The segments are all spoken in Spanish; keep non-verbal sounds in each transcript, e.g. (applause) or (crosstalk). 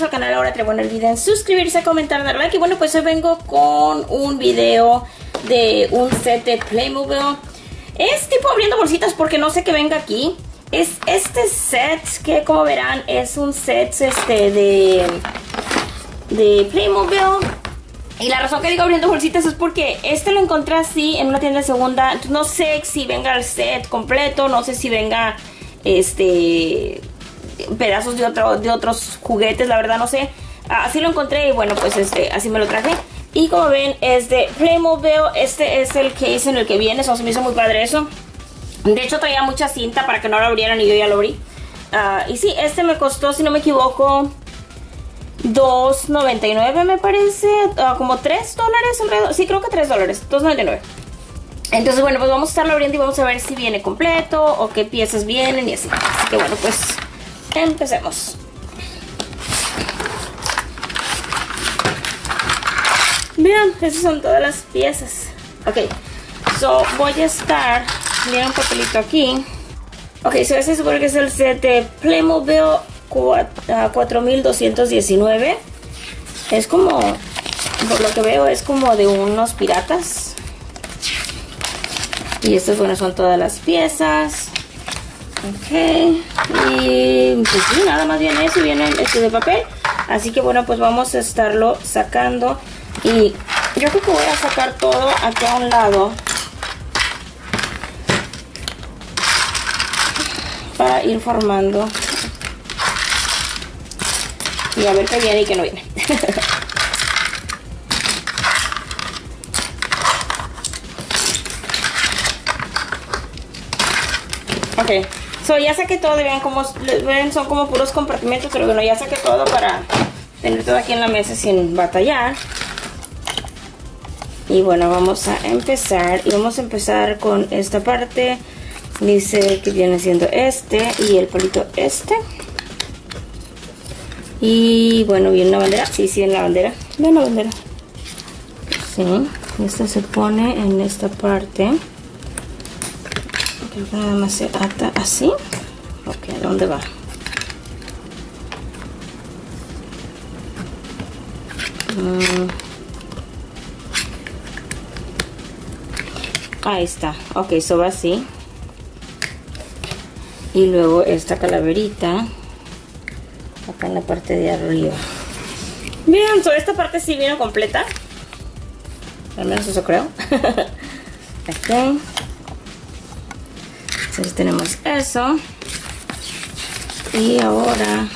al canal, ahora te no olviden suscribirse, comentar, dar like. Y bueno, pues hoy vengo con un video de un set de Playmobil. Es tipo abriendo bolsitas porque no sé qué venga aquí. Es este set que como verán es un set este de, de Playmobil. Y la razón que digo abriendo bolsitas es porque este lo encontré así en una tienda de segunda. No sé si venga el set completo, no sé si venga este pedazos de, otro, de otros juguetes, la verdad no sé. Así lo encontré y bueno, pues este, así me lo traje. Y como ven, es de Playmobil. Este es el case en el que viene. Eso se me hizo muy padre eso. De hecho, traía mucha cinta para que no lo abrieran y yo ya lo abrí. Ah, y sí, este me costó, si no me equivoco, 2.99 me parece. Ah, como 3 dólares alrededor. Sí, creo que 3 dólares. 2.99. Entonces, bueno, pues vamos a estarlo abriendo y vamos a ver si viene completo o qué piezas vienen y así. Así que bueno, pues empecemos. Vean, esas son todas las piezas. Ok, so voy a estar, miren un papelito aquí. Ok, so ese supone que es el set de Playmobil 4219. Es como, por lo que veo, es como de unos piratas. Y estas, bueno, son todas las piezas. Ok. Y pues sí, nada más viene eso, viene este de papel. Así que bueno, pues vamos a estarlo sacando. Y yo creo que voy a sacar todo aquí a un lado. Para ir formando. Y a ver qué viene y qué no viene. (laughs) ok. So, ya saqué todo, vean como ven, son como puros compartimentos, pero bueno, ya saqué todo para tener todo aquí en la mesa sin batallar. Y bueno, vamos a empezar. Y vamos a empezar con esta parte. Dice que viene siendo este y el palito este. Y bueno, viene la bandera. Sí, sí, en la bandera. Ven la bandera. Sí, esta se pone en esta parte creo que nada más se ata así. Ok, ¿dónde va? Mm. ahí está. Ok, eso va así. Y luego esta calaverita. Acá en la parte de arriba. Bien, so esta parte sí viene completa. Al menos eso creo. (laughs) Ok entonces tenemos eso. Y ahora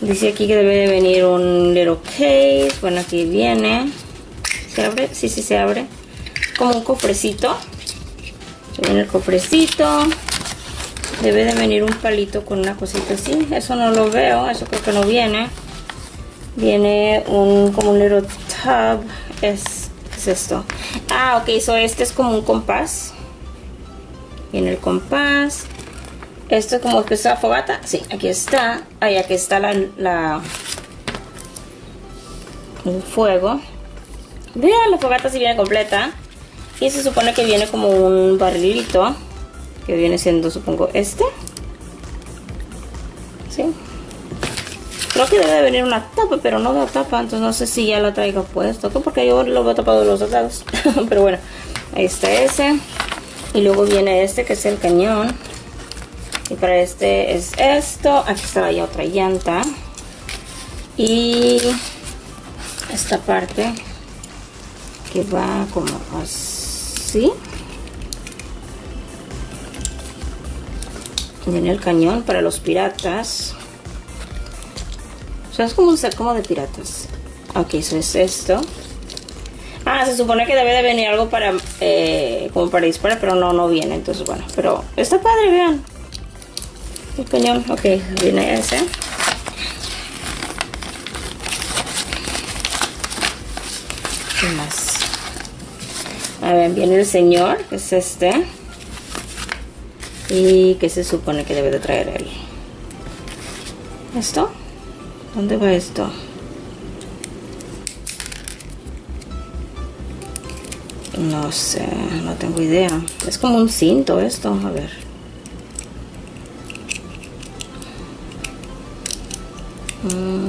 dice aquí que debe de venir un little case. Bueno, aquí viene. ¿Se abre? Sí, sí se abre. Como un cofrecito. Viene el cofrecito. Debe de venir un palito con una cosita así. Eso no lo veo. Eso creo que no viene. Viene un como un little tub. Es, ¿Qué es esto? Ah, ok. So este es como un compás viene el compás. Esto es como que está fogata. Sí, aquí está. Ahí aquí está la, la el fuego. Vean la fogata si viene completa. Y se supone que viene como un barrilito que viene siendo supongo este. Sí. Creo que debe de venir una tapa pero no veo tapa entonces no sé si ya la traigo puesto. Porque yo lo veo tapado de los dos lados. (laughs) Pero bueno ahí está ese y luego viene este que es el cañón. Y para este es esto. Aquí está la otra llanta. Y esta parte que va como así. Viene el cañón para los piratas. O sea es como un set como de piratas. Ok eso es esto. Ah, se supone que debe de venir algo para, eh, como para disparar, pero no, no viene. Entonces, bueno, pero está padre, vean. El cañón, ok, viene ese. ¿Qué más? A ver, viene el señor, que es este. Y que se supone que debe de traer él. ¿Esto? ¿Dónde va esto? No sé, no tengo idea. Es como un cinto esto, a ver. Mm.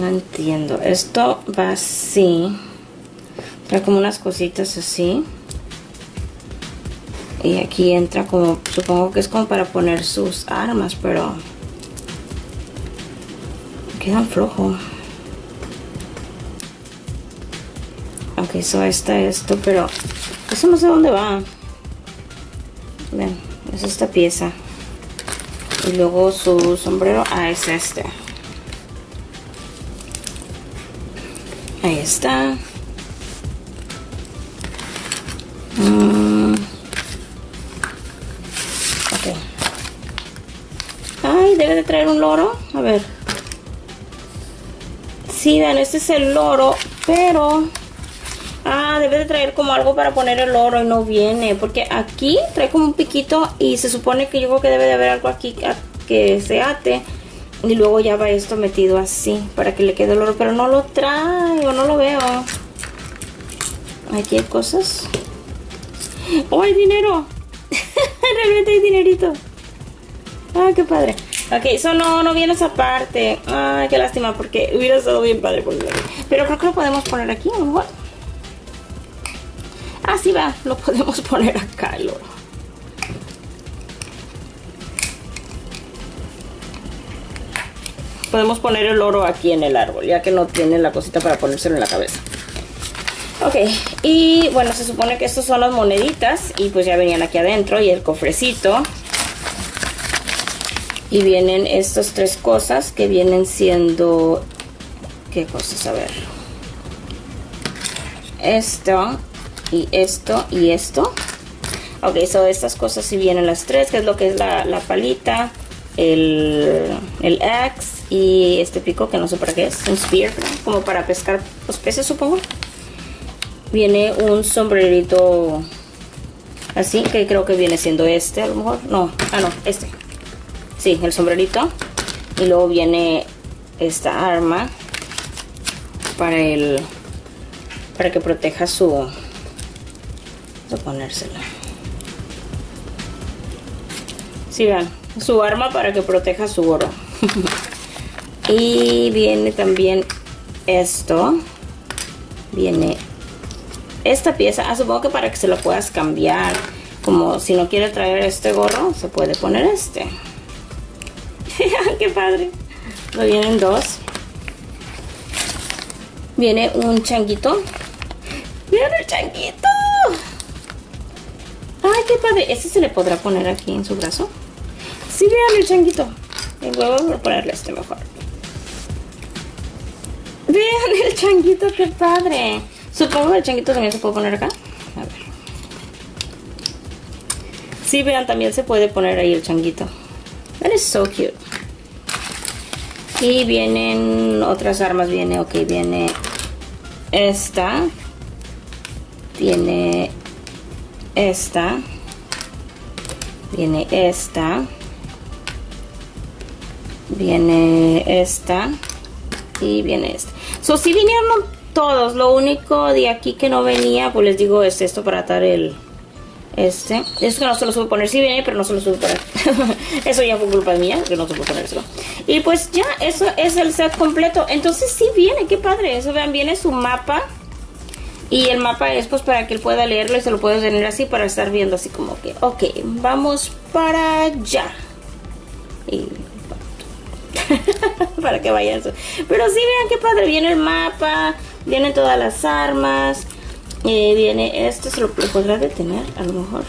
No entiendo. Esto va así. Trae como unas cositas así. Y aquí entra como, supongo que es como para poner sus armas, pero quedan flojo. Ok, eso está esto, pero eso no sé dónde va. Ven, es esta pieza. Y luego su sombrero, ah, es este. Ahí está. Mm. Ok. Ay, debe de traer un loro. A ver. Sí, vean, este es el loro, pero... Ah, debe de traer como algo para poner el oro y no viene. Porque aquí trae como un piquito y se supone que yo creo que debe de haber algo aquí que se ate. Y luego ya va esto metido así para que le quede el oro. Pero no lo trae o no lo veo. Aquí hay cosas. ¡Oh, hay dinero! (laughs) Realmente hay dinerito. ¡Ah, qué padre! Ok, eso no, no viene esa parte. Ay, qué lástima, porque hubiera estado bien padre ponerlo Pero creo que lo podemos poner aquí, a lo mejor. Sí va, lo podemos poner acá el oro. Podemos poner el oro aquí en el árbol, ya que no tiene la cosita para ponérselo en la cabeza. Ok, y bueno, se supone que estas son las moneditas y pues ya venían aquí adentro y el cofrecito. Y vienen estas tres cosas que vienen siendo... ¿Qué cosas? A ver. Esto, y esto y esto. Ok, so estas cosas si vienen las tres, que es lo que es la, palita, el, el axe y este pico que no sé para qué es, un spear, como para pescar los peces supongo. Viene un sombrerito así, que creo que viene siendo este a lo mejor. No, ah no, este. Sí, el sombrerito. Y luego viene esta arma para el para que proteja su A ponérsela. Sí vean su arma para que proteja su oro. (laughs) Y viene también esto. Viene esta pieza. Ah, supongo que para que se lo puedas cambiar. Como si no quiere traer este gorro se puede poner este. (laughs) Qué padre. Lo vienen dos. Viene un changuito. ¡Vean el changuito! ¡Ay, qué padre! ¿Este se le podrá poner aquí en su brazo? Sí, vean el changuito. Y voy a ponerle este mejor. Vean el changuito, qué padre. Supongo que el changuito también se puede poner acá. A ver. Sí, vean, también se puede poner ahí el changuito. That is so cute. Y vienen otras armas. Viene, ok, viene esta viene esta viene esta viene esta y viene esta. So si vinieron todos lo único de aquí que no venía pues les digo es esto para atar el este. Es que no se lo subo poner si viene pero no se lo subo poner. (laughs) Eso ya fue culpa mía que no supo ponérselo. Y pues ya eso es el set completo. Entonces si viene qué padre. Eso vean viene su mapa y el mapa es pues para que él pueda leerlo y se lo puedes tener así para estar viendo así como que, ok, vamos para allá. Y (laughs) para que vayan. Pero sí, vean qué padre. Viene el mapa, vienen todas las armas. Eh, viene esto, se lo podrá detener a lo mejor.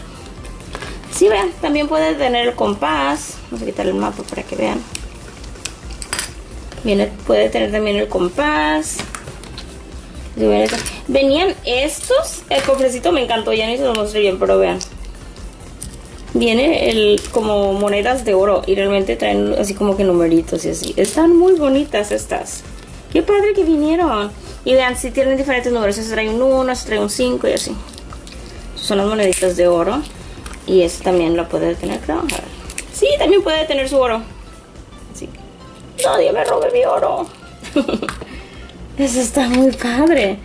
Sí, vean, también puede tener el compás. Vamos a quitar el mapa para que vean. Viene, puede tener también el compás. Venían estos. El cofrecito me encantó. Ya ni se los mostré bien, pero vean. Viene el como monedas de oro. Y realmente traen así como que numeritos y así. Están muy bonitas estas. Qué padre que vinieron. Y vean, si tienen diferentes números. Se trae un 1, se trae un 5 y así. Son las moneditas de oro. Y este también lo puede tener, creo. Sí, también puede tener su oro. Así. Nadie me robe mi oro. (laughs) Eso está muy padre.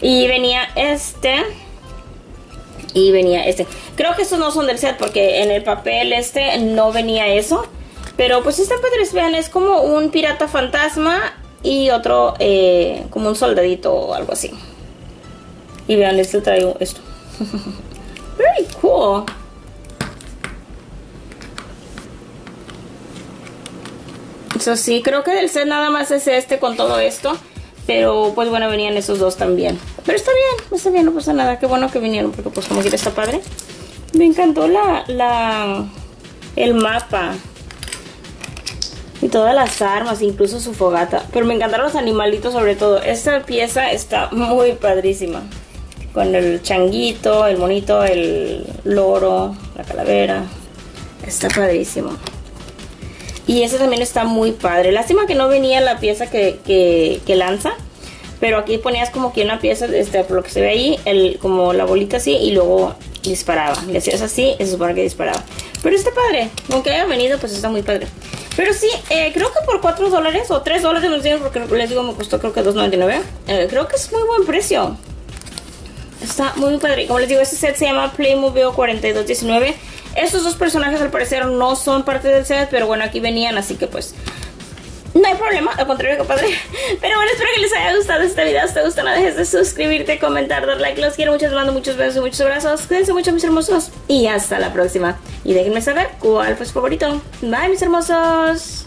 Y venía este. Y venía este. Creo que estos no son del set porque en el papel este no venía eso. Pero pues están padres, vean, es como un pirata fantasma y otro eh, como un soldadito o algo así. Y vean, este traigo esto. (laughs) Very cool. Eso sí, creo que del set nada más es este con todo esto. Pero pues bueno, venían esos dos también. Pero está bien, está bien, no pasa nada. Qué bueno que vinieron porque pues como quiera está padre. Me encantó la, la, el mapa. Y todas las armas, incluso su fogata. Pero me encantaron los animalitos sobre todo. Esta pieza está muy padrísima. Con el changuito, el monito, el loro, la calavera. Está padrísimo. Y ese también está muy padre. Lástima que no venía la pieza que, que, lanza. Pero aquí ponías como que una pieza, este, por lo que se ve ahí, el, como la bolita así y luego disparaba. Le hacías así se supone que disparaba. Pero está padre. Aunque haya venido, pues está muy padre. Pero sí, eh, creo que por 4 dólares o 3 dólares no sé porque les digo me costó creo que 2.99. Eh, creo que es muy buen precio. Está muy padre. Como les digo, este set se llama Playmobil 4219. Estos dos personajes al parecer no son parte del set, pero bueno, aquí venían, así que pues no hay problema, al contrario que padre. (laughs) Pero bueno, espero que les haya gustado este video. Si te gusta, no dejes de suscribirte, comentar, dar like. Los quiero mucho, les mando muchos besos y muchos abrazos. Cuídense mucho, mis hermosos. Y hasta la próxima. Y déjenme saber cuál fue su favorito. Bye, mis hermosos.